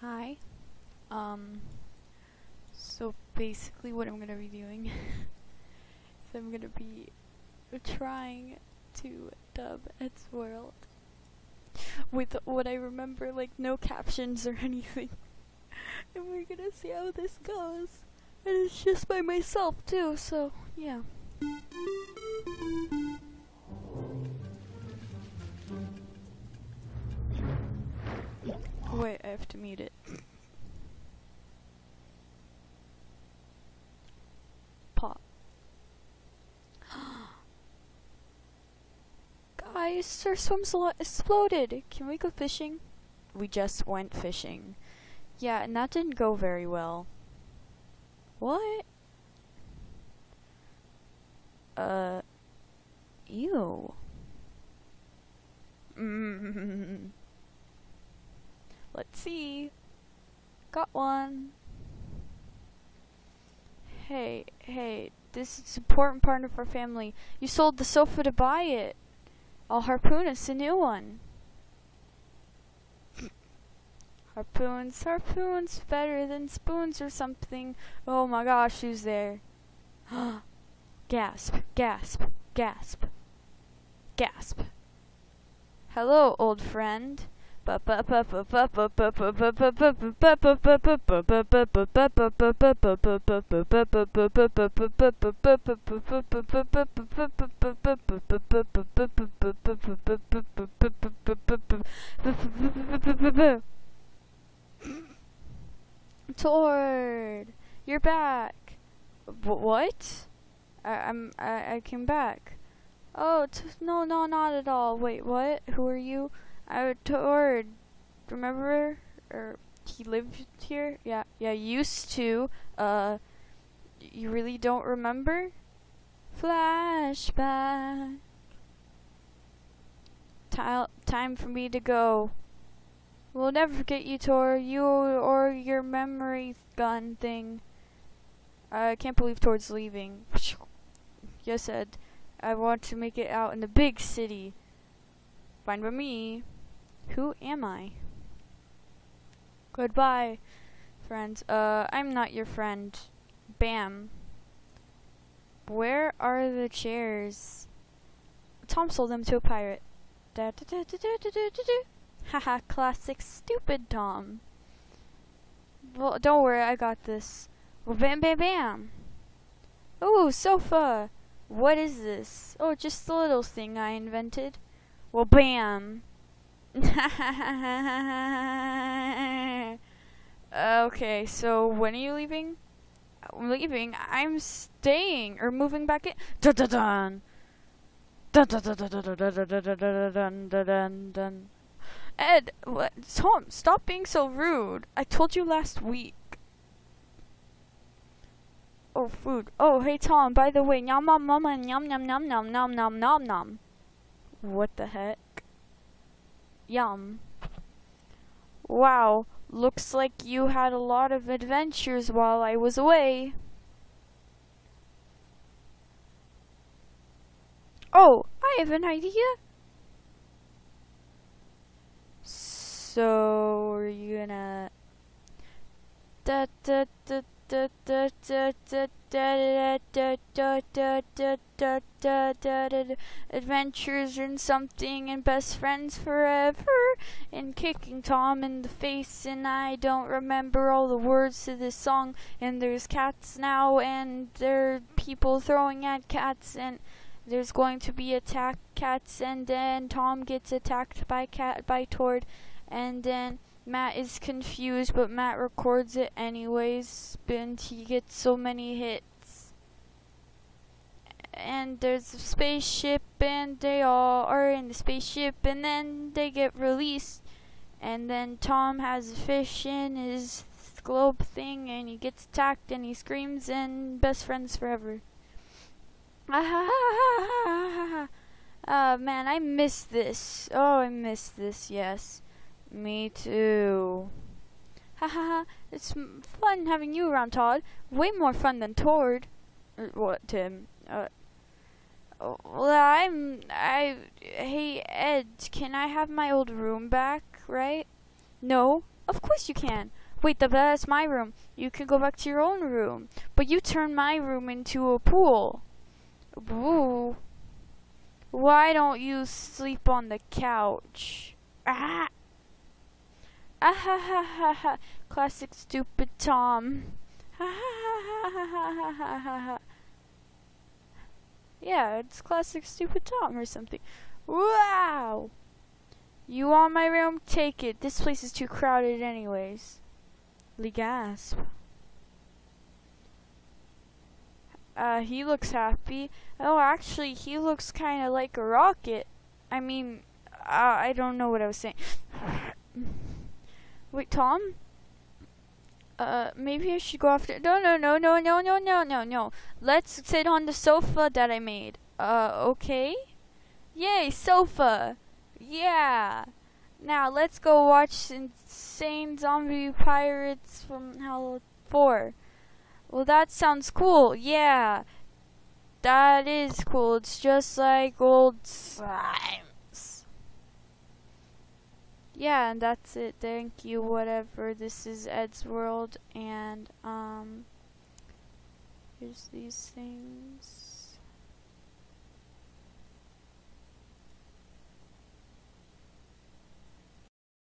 Hi. Um, so basically what I'm gonna be doing is I'm gonna be trying to dub Eddsworld with what I remember, like no captions or anything. and we're gonna see how this goes. And it's just by myself too, so yeah. To mute it. Pop. Guys, Sir Swimslot exploded! Can we go fishing? We just went fishing. Yeah, and that didn't go very well. What? Uh. Ew. Mm. Let's see. Got one. Hey, hey, this is an important part of our family. You sold the sofa to buy it. I'll harpoon us a new one. Harpoons, harpoons, better than spoons or something. Oh my gosh, who's there? gasp, gasp, gasp, gasp. Hello, old friend. Tord, you're back. what? I, I'm I, I came back. Oh, no, no, not at all. Wait, what? Who are you? I Tord. Remember? Or he lived here? Yeah, yeah, used to. Uh, you really don't remember? Flashback. time for me to go. We'll never forget you, Tor. You or your memory gun thing. I can't believe Tord's leaving. Yes, said I want to make it out in the big city. Fine by me. Who am I? Goodbye, friends. Uh, I'm not your friend. Bam. Where are the chairs? Tom sold them to a pirate. Da da da da da da da da. Haha, classic stupid Tom. Well, don't worry, I got this. Well, bam bam bam. Oh, sofa. What is this? Oh, just a little thing I invented. Well, bam. Okay, so when are you leaving? I'm leaving. I'm staying or moving back in. Dun dun dun. Dun dun dun dun dun dun dun dun dun dun dun. Ed, what? Tom, stop being so rude. I told you last week. Oh, food. Oh, hey Tom. By the way, yum yum yum yum yum yum yum yum yum yum yum. What the heck? Yum. Wow, looks like you had a lot of adventures while I was away. Oh, I have an idea. So, are you gonna... Da da da Adventures in something and best friends forever. And kicking Tom in the face and I don't remember all the words to this song. And there's cats now and there are people throwing at cats and there's going to be attack cats. And then Tom gets attacked by cat by Tord. And then Matt is confused, but Matt records it anyways, and he gets so many hits. And there's a spaceship, and they all are in the spaceship, and then they get released. And then Tom has a fish in his globe thing, and he gets attacked, and he screams, and best friends forever. Ah, man, I miss this. Oh, I miss this, yes. Me too. Ha ha ha, it's fun having you around, Todd. Way more fun than Tord. Uh, what, Tim? Uh, well, I'm, I, hey, Ed, can I have my old room back, right? No, Of course you can. Wait, that's my room. You can go back to your own room. But you turned my room into a pool. Ooh. Why don't you sleep on the couch? Ah! Ah ha ha ha ha. Classic stupid Tom. Ha ha ha ha ha ha ha ha. Yeah, it's classic stupid Tom or something. Wow! You want my room? Take it. This place is too crowded anyways. Le gasp. Uh, he looks happy. Oh, actually, he looks kind of like a rocket. I mean, uh, I don't know what I was saying. Wait, Tom? Uh, maybe I should go after. No, no, no, no, no, no, no, no, no. Let's sit on the sofa that I made. Uh, okay? Yay, sofa! Yeah! Now let's go watch Insane Zombie Pirates from Hell 4. Well, that sounds cool. Yeah. That is cool. It's just like old slimes. Yeah, and that's it. Thank you, whatever. This is Eddsworld, and, um, here's these things.